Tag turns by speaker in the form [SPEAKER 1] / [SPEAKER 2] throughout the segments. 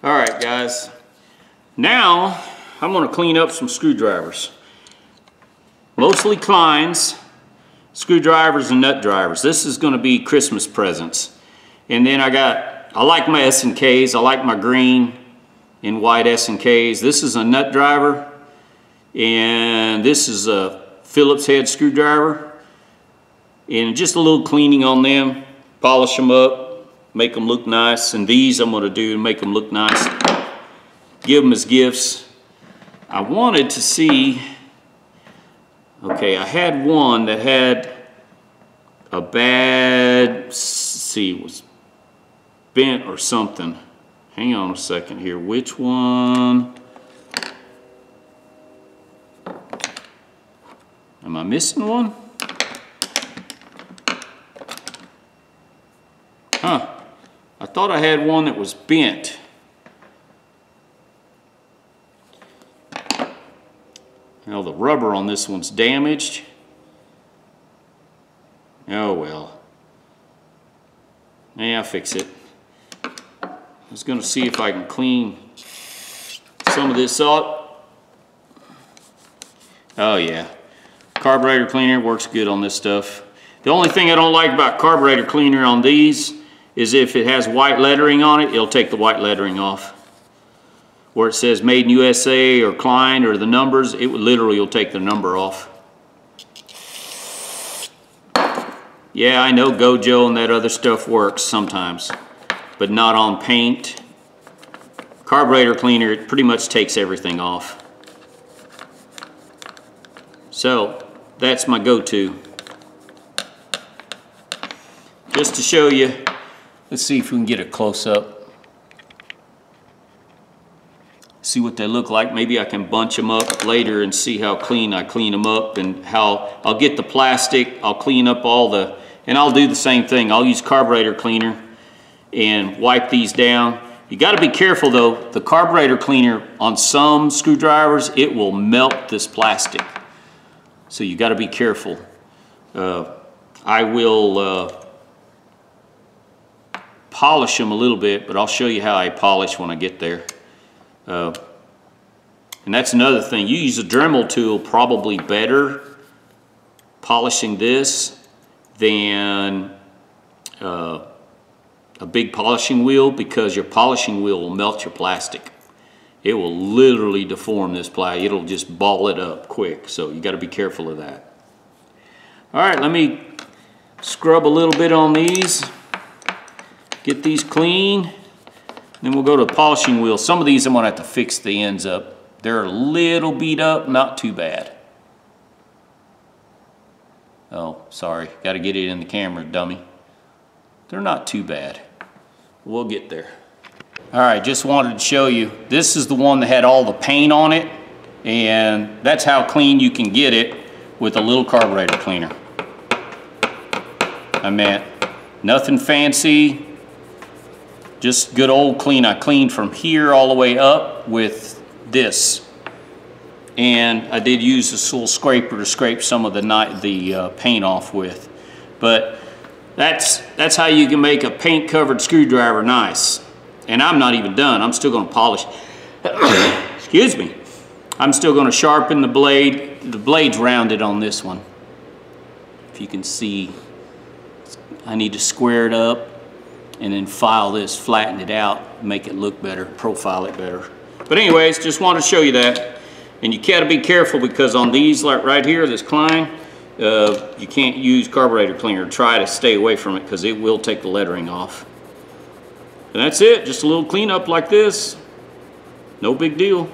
[SPEAKER 1] All right, guys. Now, I'm gonna clean up some screwdrivers. Mostly Klein's, screwdrivers and nut drivers. This is gonna be Christmas presents. And then I got, I like my S&Ks, I like my green and white S&Ks. This is a nut driver, and this is a Phillips head screwdriver. And just a little cleaning on them, polish them up, make them look nice. And these I'm gonna do to make them look nice. Give them as gifts. I wanted to see, okay, I had one that had a bad, see, was bent or something. Hang on a second here. Which one? Am I missing one? Huh. I thought I had one that was bent. Now the rubber on this one's damaged. Oh well. Yeah, I'll fix it. I was gonna see if I can clean some of this up. Oh yeah. Carburetor cleaner works good on this stuff. The only thing I don't like about carburetor cleaner on these is if it has white lettering on it, it'll take the white lettering off. Where it says made in USA or Klein or the numbers, it literally will take the number off. Yeah, I know Gojo and that other stuff works sometimes, but not on paint. Carburetor cleaner, it pretty much takes everything off. So, that's my go-to. Just to show you, let's see if we can get a close-up. See what they look like. Maybe I can bunch them up later and see how clean I clean them up and how I'll get the plastic, I'll clean up all the, and I'll do the same thing. I'll use carburetor cleaner and wipe these down. You gotta be careful though, the carburetor cleaner on some screwdrivers, it will melt this plastic. So you got to be careful. Uh, I will uh, polish them a little bit, but I'll show you how I polish when I get there. Uh, and that's another thing. You use a Dremel tool probably better polishing this than uh, a big polishing wheel because your polishing wheel will melt your plastic it will literally deform this ply. It'll just ball it up quick. So you got to be careful of that. All right, let me scrub a little bit on these. Get these clean. Then we'll go to the polishing wheel. Some of these I'm gonna have to fix the ends up. They're a little beat up, not too bad. Oh, sorry, gotta get it in the camera, dummy. They're not too bad. We'll get there. All right, just wanted to show you. This is the one that had all the paint on it, and that's how clean you can get it with a little carburetor cleaner. I meant nothing fancy, just good old clean. I cleaned from here all the way up with this. And I did use this little scraper to scrape some of the, night, the uh, paint off with. But that's, that's how you can make a paint covered screwdriver nice. And I'm not even done. I'm still going to polish. Excuse me. I'm still going to sharpen the blade. The blade's rounded on this one. If you can see, I need to square it up and then file this, flatten it out, make it look better, profile it better. But anyways, just wanted to show you that. And you gotta be careful because on these, like right here, this Klein, uh, you can't use carburetor cleaner. Try to stay away from it because it will take the lettering off. And that's it, just a little cleanup like this. No big deal.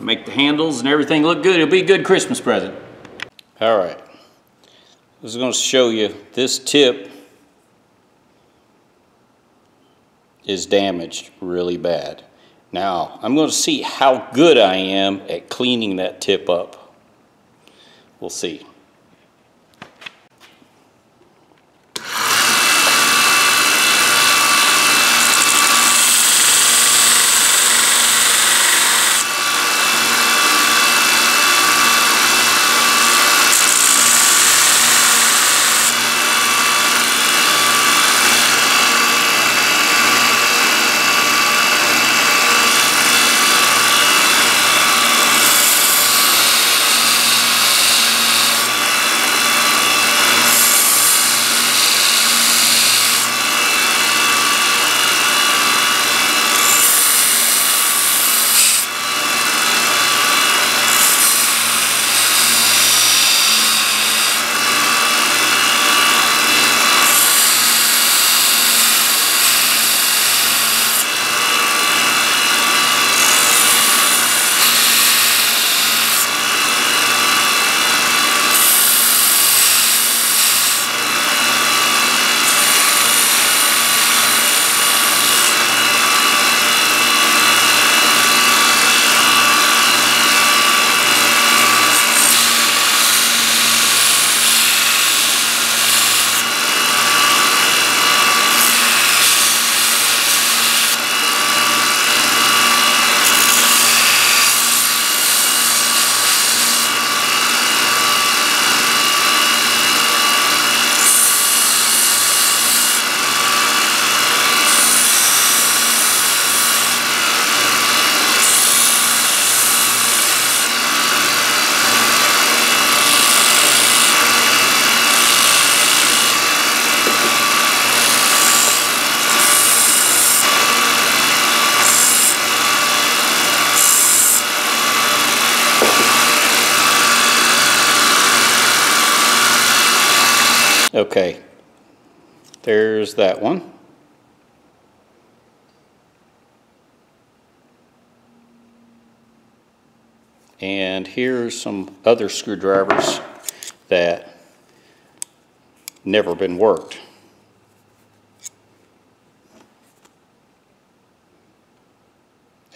[SPEAKER 1] Make the handles and everything look good. It'll be a good Christmas present. All right. Is going to show you this tip is damaged really bad. Now, I'm going to see how good I am at cleaning that tip up. We'll see. That one. And here's some other screwdrivers that never been worked.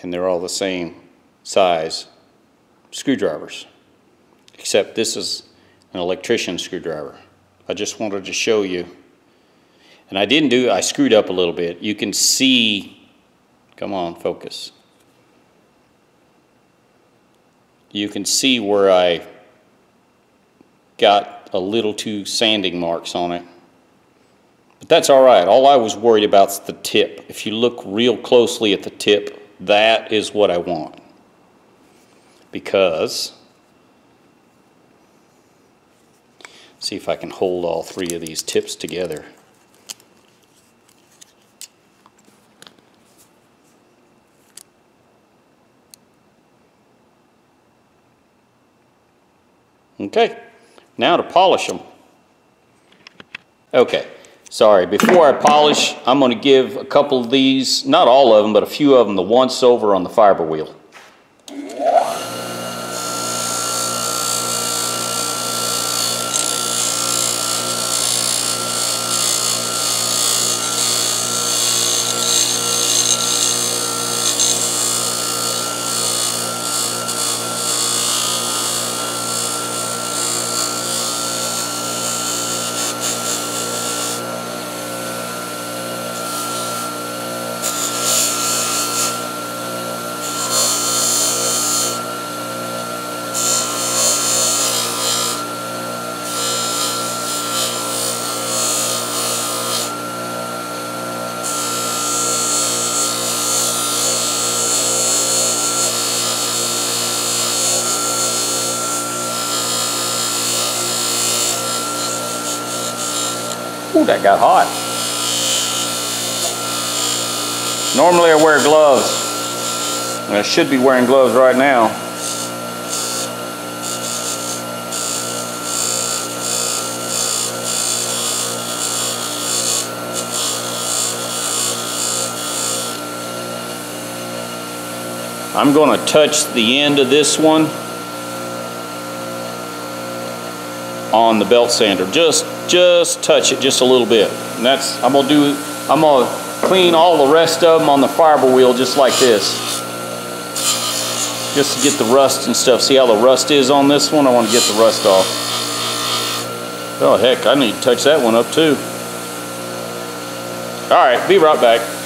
[SPEAKER 1] And they're all the same size screwdrivers, except this is an electrician screwdriver. I just wanted to show you. And I didn't do, I screwed up a little bit. You can see, come on, focus. You can see where I got a little too sanding marks on it. But that's all right. All I was worried about is the tip. If you look real closely at the tip, that is what I want. Because, see if I can hold all three of these tips together. Okay, now to polish them. Okay, sorry, before I polish, I'm going to give a couple of these, not all of them, but a few of them the once over on the fiber wheel. Ooh, that got hot. Normally I wear gloves. I should be wearing gloves right now. I'm going to touch the end of this one on the belt sander. Just just touch it just a little bit. And that's I'm gonna do I'm gonna clean all the rest of them on the fiber wheel just like this. Just to get the rust and stuff. See how the rust is on this one? I want to get the rust off. Oh heck, I need to touch that one up too. All right, be right back.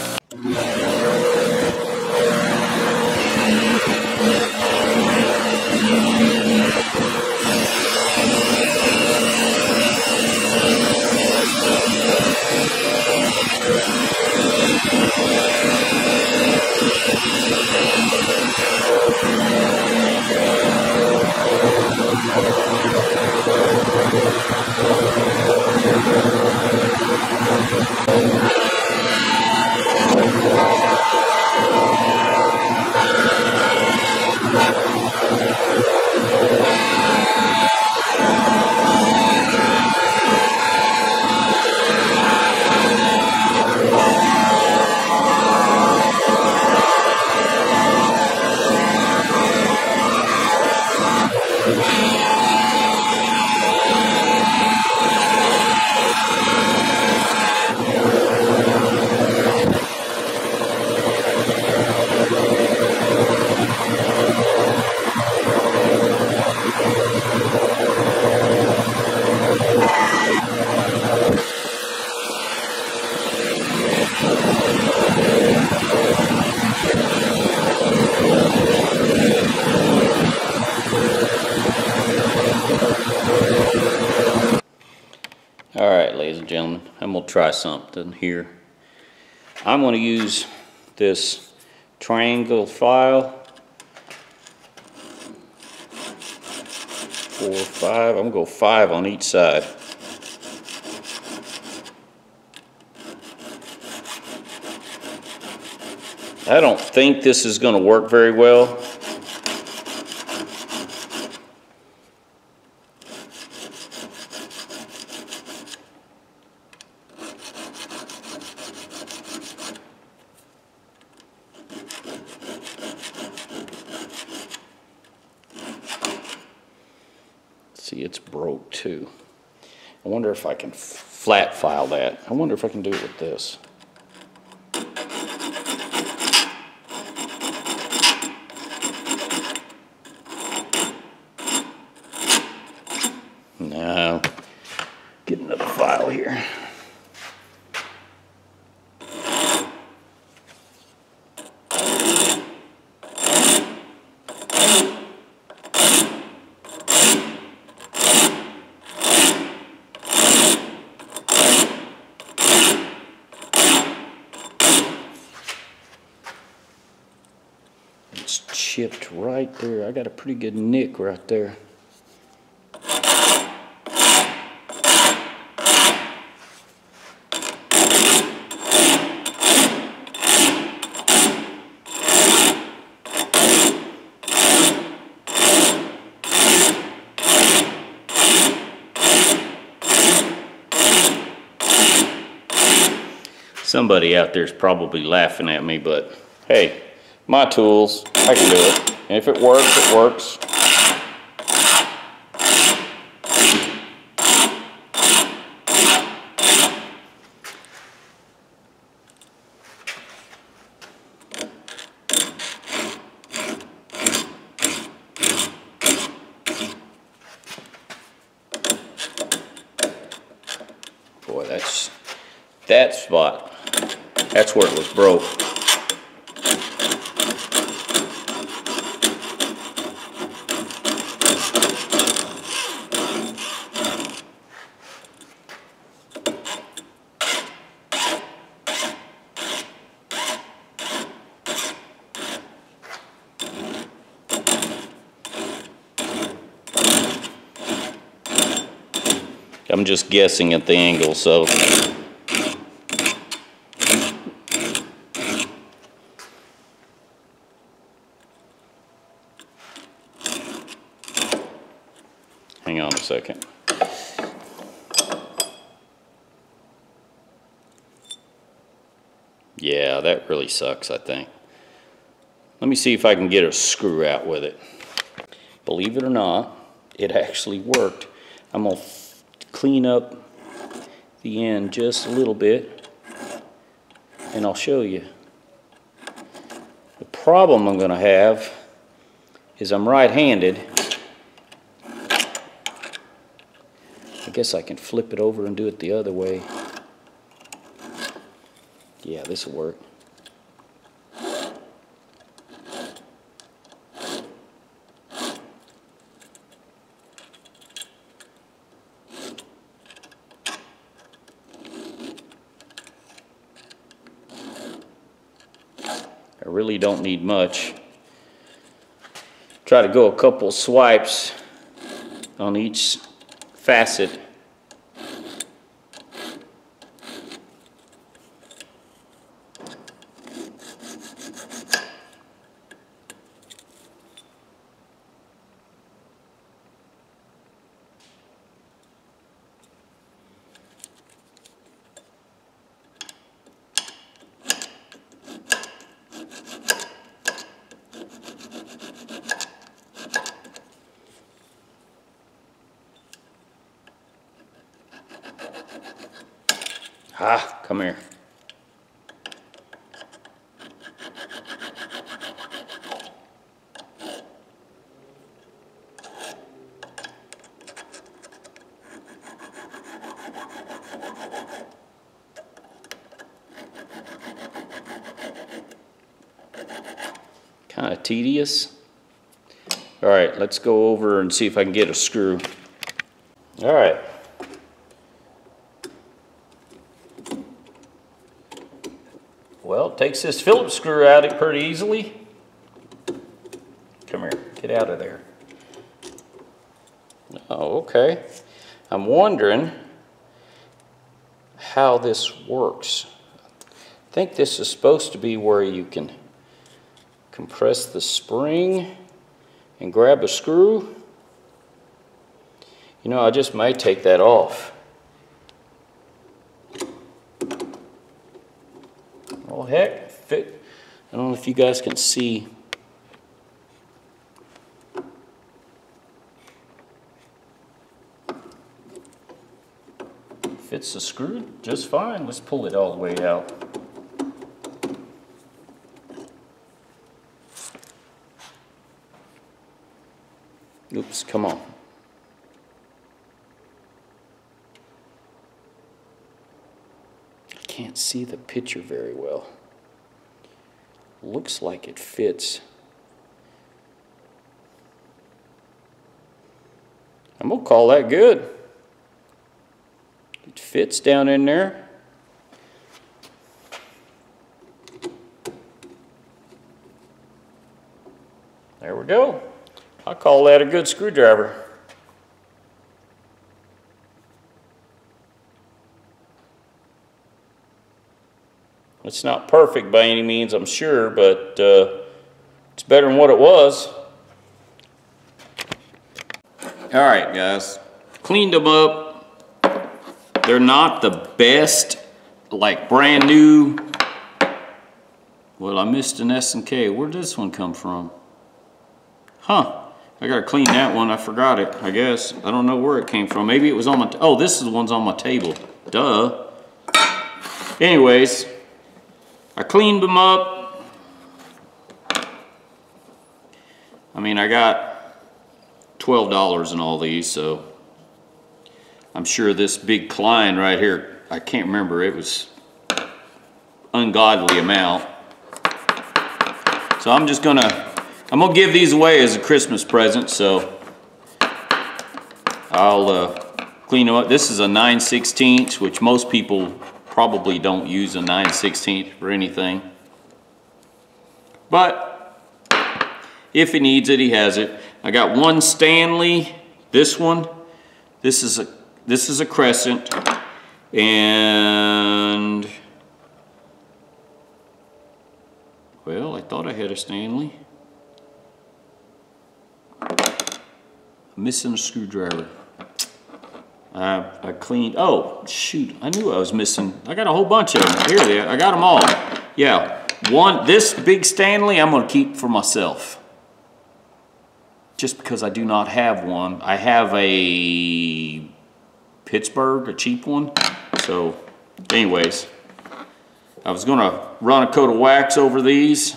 [SPEAKER 1] I'm try something here. I'm gonna use this triangle file. Four, five, I'm gonna go five on each side. I don't think this is gonna work very well. See, it's broke too. I wonder if I can flat file that. I wonder if I can do it with this. No. Get another file here. It's chipped right there. I got a pretty good nick right there. Somebody out there is probably laughing at me, but hey, my tools, I can do it. If it works, it works. Boy, that's, that spot, that's where it was broke. I'm just guessing at the angle, so. Hang on a second. Yeah, that really sucks, I think. Let me see if I can get a screw out with it. Believe it or not, it actually worked. I'm gonna clean up the end just a little bit and I'll show you. The problem I'm gonna have is I'm right-handed. I guess I can flip it over and do it the other way. Yeah, this will work. I really don't need much. Try to go a couple swipes on each facet. Come here. Kind of tedious. All right, let's go over and see if I can get a screw. All right. Well, it takes this Phillips screw out it pretty easily. Come here, get out of there. Oh, okay. I'm wondering how this works. I think this is supposed to be where you can compress the spring and grab a screw. You know, I just may take that off. Heck, fit. I don't know if you guys can see. Fits the screw just fine. Let's pull it all the way out. Oops, come on. See the picture very well. Looks like it fits. I'm gonna call that good. It fits down in there. There we go. I call that a good screwdriver. It's not perfect by any means, I'm sure, but uh, it's better than what it was. All right, guys, cleaned them up. They're not the best, like brand new. Well, I missed an S and K. Where did this one come from? Huh. I gotta clean that one. I forgot it, I guess. I don't know where it came from. Maybe it was on my, oh, this is the one's on my table. Duh. Anyways, I cleaned them up. I mean, I got $12 in all these, so I'm sure this big Klein right here, I can't remember, it was ungodly amount. So I'm just gonna, I'm gonna give these away as a Christmas present, so I'll uh, clean them up. This is a 9 16 which most people probably don't use a 9 16 for anything. But if he needs it, he has it. I got one Stanley, this one. This is a this is a crescent and well, I thought I had a Stanley. I'm missing a screwdriver. I, I cleaned, oh, shoot, I knew I was missing. I got a whole bunch of them. Here they are, I got them all. Yeah, one, this big Stanley I'm gonna keep for myself. Just because I do not have one. I have a Pittsburgh, a cheap one. So anyways, I was gonna run a coat of wax over these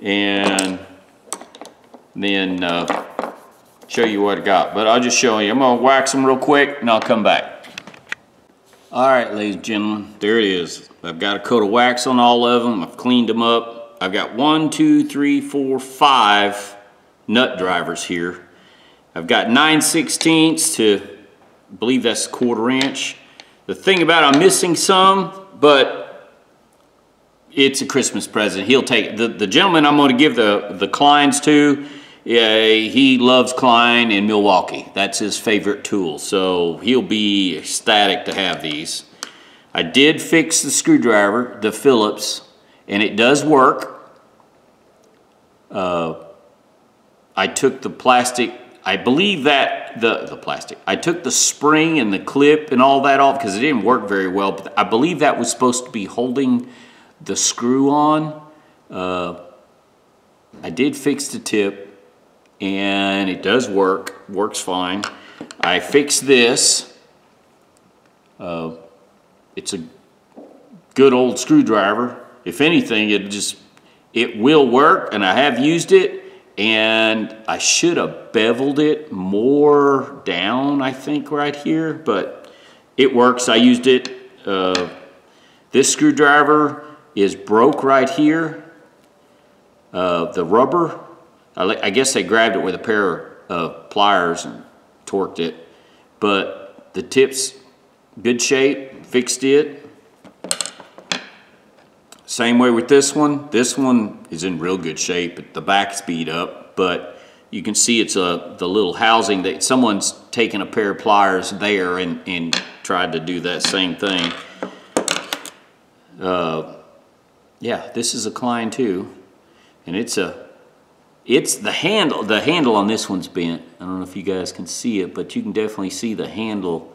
[SPEAKER 1] and then uh, show you what I got. But I'll just show you. I'm gonna wax them real quick and I'll come back. All right, ladies and gentlemen, there it is. I've got a coat of wax on all of them. I've cleaned them up. I've got one, two, three, four, five nut drivers here. I've got 9 sixteenths to, I believe that's a quarter inch. The thing about I'm missing some, but it's a Christmas present. He'll take, the, the gentleman I'm gonna give the, the Kleins to, he loves Klein in Milwaukee. That's his favorite tool. So he'll be ecstatic to have these. I did fix the screwdriver, the Phillips, and it does work. Uh, I took the plastic, I believe that, the, the plastic, I took the spring and the clip and all that off because it didn't work very well, but I believe that was supposed to be holding the screw on. Uh, I did fix the tip and it does work, works fine. I fixed this. Uh, it's a good old screwdriver. If anything, it just, it will work and I have used it and I should have beveled it more down, I think, right here, but it works. I used it. Uh, this screwdriver is broke right here. Uh, the rubber I guess they grabbed it with a pair of pliers and torqued it. But the tip's good shape, fixed it. Same way with this one. This one is in real good shape. The back's beat up, but you can see it's a the little housing that someone's taken a pair of pliers there and, and tried to do that same thing. Uh, yeah, this is a Klein too, and it's a it's the handle, the handle on this one's bent. I don't know if you guys can see it, but you can definitely see the handle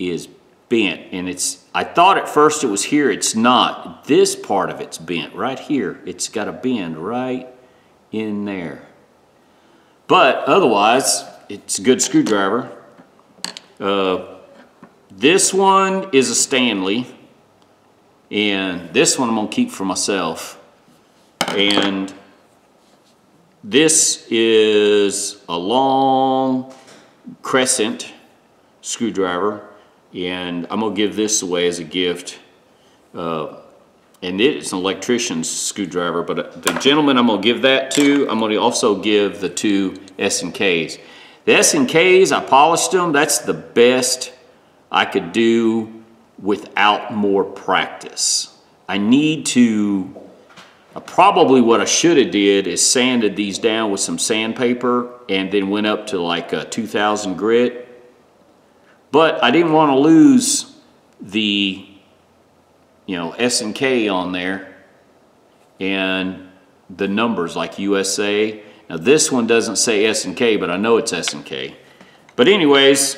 [SPEAKER 1] is bent. And it's, I thought at first it was here, it's not. This part of it's bent right here. It's got a bend right in there. But otherwise, it's a good screwdriver. Uh, This one is a Stanley. And this one I'm gonna keep for myself. And this is a long crescent screwdriver. And I'm gonna give this away as a gift. Uh, and it's an electrician's screwdriver, but the gentleman I'm gonna give that to, I'm gonna also give the two S&Ks. The S&Ks, I polished them, that's the best I could do without more practice. I need to, probably what I should have did is sanded these down with some sandpaper and then went up to like a 2000 grit. But I didn't want to lose the, you know, S and K on there and the numbers like USA. Now this one doesn't say S and K, but I know it's S and K. But anyways,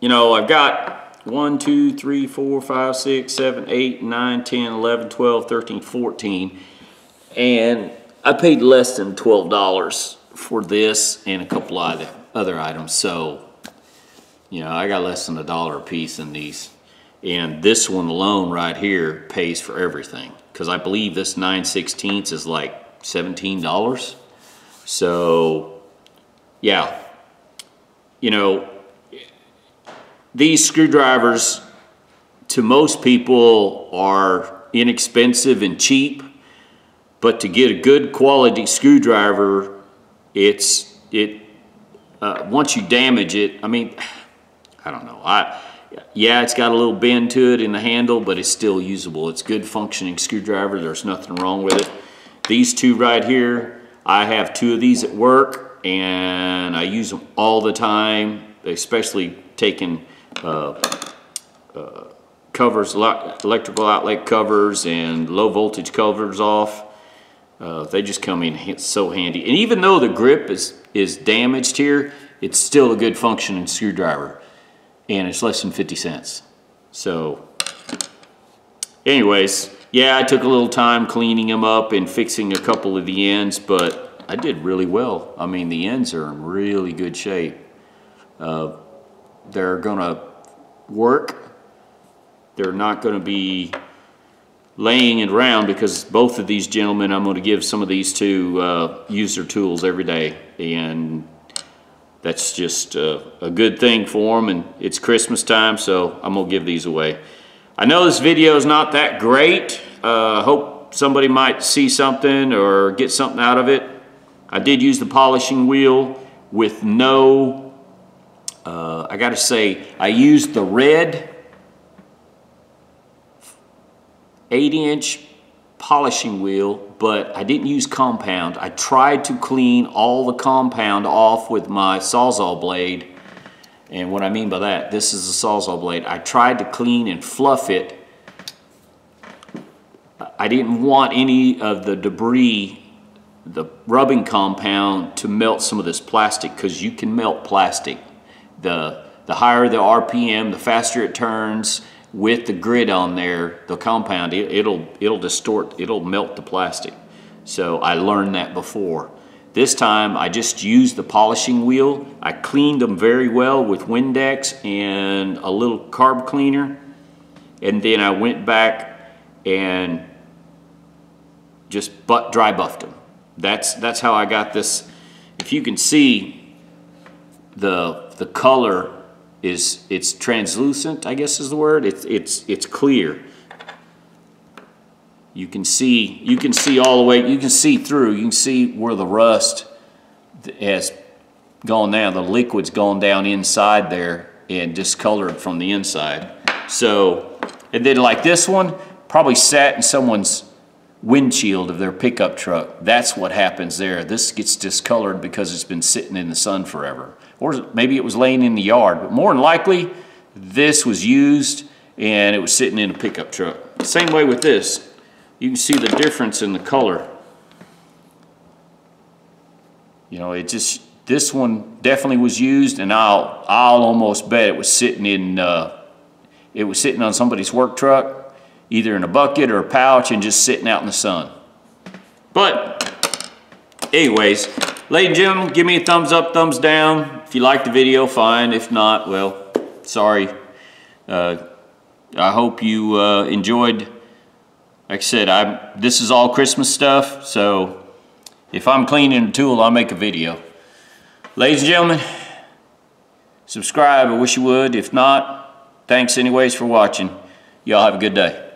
[SPEAKER 1] you know, I've got 1, 2, 3, 4, 5, 6, 7, 8, 9, 10, 11, 12, 13, 14. And I paid less than $12 for this and a couple of other items. So, you know, I got less than a dollar a piece in these. And this one alone right here pays for everything. Because I believe this 9 16ths is like $17. So, yeah. You know, these screwdrivers to most people are inexpensive and cheap, but to get a good quality screwdriver, it's it uh, once you damage it. I mean, I don't know. I yeah, it's got a little bend to it in the handle, but it's still usable. It's good functioning screwdriver. There's nothing wrong with it. These two right here, I have two of these at work, and I use them all the time, especially taking covers, electrical outlet covers and low voltage covers off. Uh, they just come in so handy. And even though the grip is, is damaged here, it's still a good functioning screwdriver. And it's less than 50 cents. So anyways, yeah, I took a little time cleaning them up and fixing a couple of the ends, but I did really well. I mean, the ends are in really good shape. Uh, they're gonna work. They're not gonna be laying it around because both of these gentlemen, I'm gonna give some of these to uh, use their tools every day. And that's just uh, a good thing for them. And it's Christmas time, so I'm gonna give these away. I know this video is not that great. I uh, hope somebody might see something or get something out of it. I did use the polishing wheel with no uh, I got to say, I used the red 80 inch polishing wheel, but I didn't use compound. I tried to clean all the compound off with my Sawzall blade. And what I mean by that, this is a Sawzall blade. I tried to clean and fluff it. I didn't want any of the debris the rubbing compound to melt some of this plastic because you can melt plastic the, the higher the RPM, the faster it turns with the grid on there, the compound, it, it'll, it'll distort, it'll melt the plastic. So I learned that before. This time I just used the polishing wheel. I cleaned them very well with Windex and a little carb cleaner. And then I went back and just butt dry buffed them. That's, that's how I got this. If you can see the the color is it's translucent, I guess is the word. It's it's it's clear. You can see you can see all the way. You can see through. You can see where the rust has gone down. The liquid's gone down inside there and discolored from the inside. So, and then like this one, probably sat in someone's windshield of their pickup truck. That's what happens there. This gets discolored because it's been sitting in the sun forever or maybe it was laying in the yard. But more than likely, this was used and it was sitting in a pickup truck. Same way with this. You can see the difference in the color. You know, it just, this one definitely was used and I'll, I'll almost bet it was sitting in, uh, it was sitting on somebody's work truck, either in a bucket or a pouch and just sitting out in the sun. But anyways, ladies and gentlemen, give me a thumbs up, thumbs down. If you like the video, fine. If not, well, sorry. Uh, I hope you uh, enjoyed. Like I said, I this is all Christmas stuff, so if I'm cleaning a tool, I'll make a video. Ladies and gentlemen, subscribe. I wish you would. If not, thanks anyways for watching. Y'all have a good day.